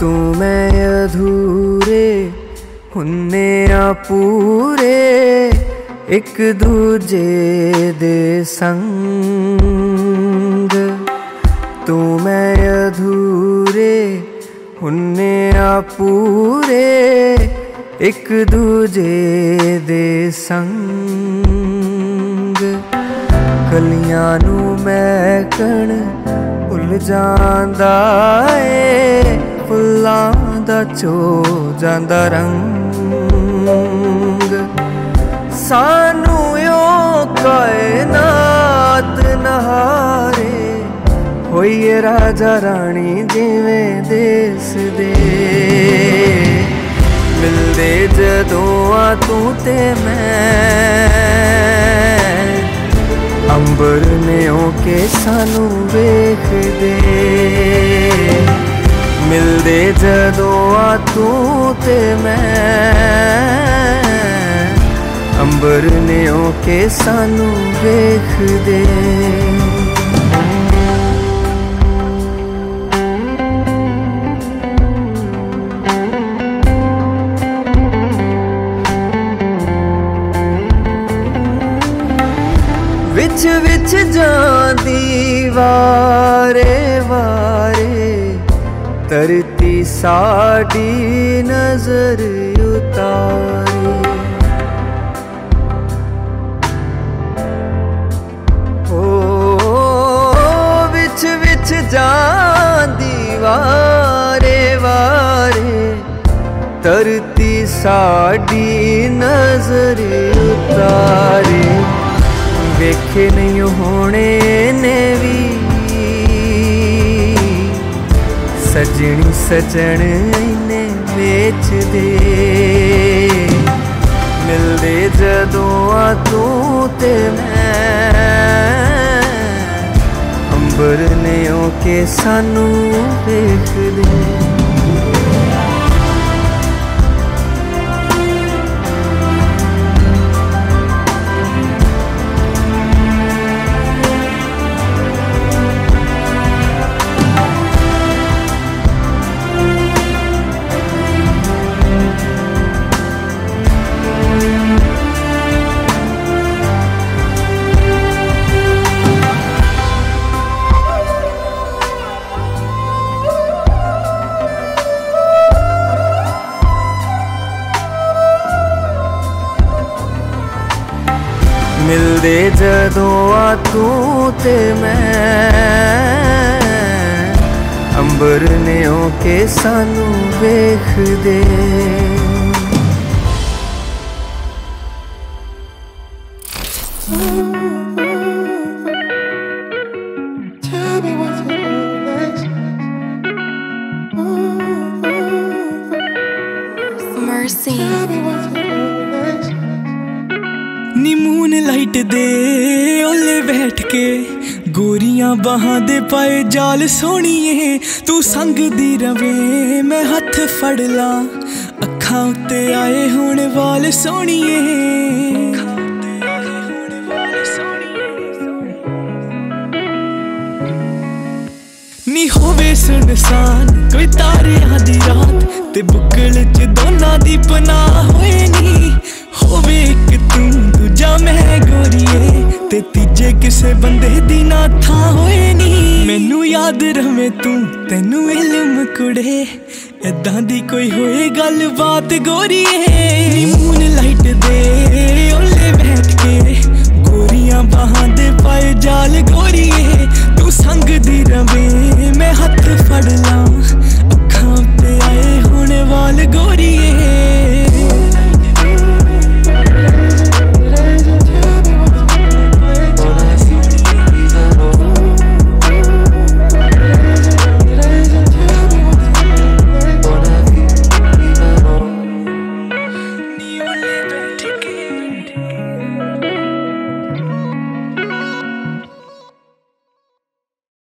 ਤੂੰ ਮੈਂ ਅਧੂਰੇ ਹੁੰਨੇ ਆ ਪੂਰੇ, ਇੱਕ ਦੂਜੇ ਦੇ ਸੰਗ। ਤੂੰ ਮੈਂ ਅਧੂਰੇ ਹੁੰਨੇ ਆ ਪੂਰੇ, ਇੱਕ ਦੂਜੇ ਦੇ ਸੰਗ। ਕਲੀਆਂ ਨੂੰ ਮੈਂ ਕਣ ਭੁੱਲ ਜਾਂਦਾ ਏ ਫੁੱਲਾਂ ਦਾ ਚੋ ਜਾਂਦਾ ਰੰਗ। ਸਾਨੂੰ ਯੋ ਕਾਇਨਾਤ ਨਹਾਰੇ। ਹੋਈਏ ਰਾਜਾ ਰਾਣੀ ਜਿਵੇਂ ਦੇਸ ਦੇ। ਮਿਲਦੇ ਜਦੋਂ ਆ ਤੂੰ ਤੇ ਮੈਂ। ਅੰਬਰ ਨੇ ਹੋ ਕੇ ਸਾਨੂੰ ਵੇਖਦੇ। ਮਿਲਦੇ ਜਦੋਂ ਆ ਤੂੰ ਤੇ ਮੈਂ। ਅੰਬਰ ਨੇ ਉਹ ਕੇ ਸਾਨੂੰ ਵੇਖਦੇ। ਵਿੱਚ ਵਿੱਚ ਜਾਂਦੀ ਵਾਰੇ ਵਾਰੇ। ਧਰਤੀ ਸਾਡੀ ਨਜ਼ਰ ਉਤਾਰੀ। ਓ ਵਿੱਚ ਵਿੱਚ ਜਾਂਦੀ ਵਾਰੇ ਵਾਰੇ, ਧਰਤੀ ਸਾਡੀ ਨਜ਼ਰ ਉਤਾਰੇ। ਵੇਖੇ ਨਹੀਂ ਹੋਣੇ ਨੇ ਵੀ ਸਜਣੀ ਸਜਣ ਇਹਨੇ ਵੇਚਦੇ। ਮਿਲਦੇ ਜਦੋਂ ਆ ਤੂੰ ਤੇ ਮੈਂ। ਅੰਬਰ ਨੇ ਉਹ ਕੇ ਸਾਨੂੰ ਵੇਖਦੇ। ਮਿਲਦੇ ਜਦੋਂ ਆ ਤੂੰ ਤੇ ਮੈਂ ਅੰਬਰ ਨੇ ਹੋ ਕੇ ਸਾਨੂੰ ਵੇਖਦੇ। ਲਾਈਟ ਦੇ ਓਲੇ ਬੈਠ ਕੇ। ਗੋਰੀਆਂ ਬਾਹਾਂ ਦੇ ਪਾਏ ਜਾਲ ਸੋਹਣੀਏ। ਤੂੰ ਸੰਗਦੀ ਰਵੇ, ਮੈਂ ਹੱਥ ਫੜ ਲਾ। ਅੱਖਾਂ ਉੱਤੇ ਆਏ ਹੁਣ ਵਾਲ ਸੋਹਣੀਏ। ਨੀ ਹੋਵੇ ਸੁਨਸਾਨ, ਕੋਈ ਤਾਰਿਆਂ ਦੀ ਰਾਤ ਤੇ ਬੁੱਕਲ ਚ ਦੋਨਾਂ ਦੀ ਪਨਾਹ ਹੋਏ ਨੀ। ਹੋਵੇ ਇੱਕ ਤੂੰ, ਦੂਜਾ ਮੈਂ ਤੇ ਤੀਜੇ ਕਿਸੇ ਬੰਦੇ ਦੀ ਨਾ ਥਾਂ ਹੋਏ ਨੀ। ਮੈਨੂੰ ਯਾਦ ਰਵੇਂ ਤੂੰ, ਤੈਨੂੰ ਇਲਮ ਕੁੜੇ। ਏਦਾਂ ਦੀ ਕੋਈ ਹੋਏ ਗੱਲਬਾਤ ਗੋਰੀਏ। ਨੀ ਮੂਨ ਲਾਈਟ ਦੇ ਓਲੇ ਬੈਠ ਕੇ ਗੋਰੀਆਂ ਬਾਹਾਂ ਦੇ ਪਾਏ ਜਾਲ ਗੋਰੀਏ।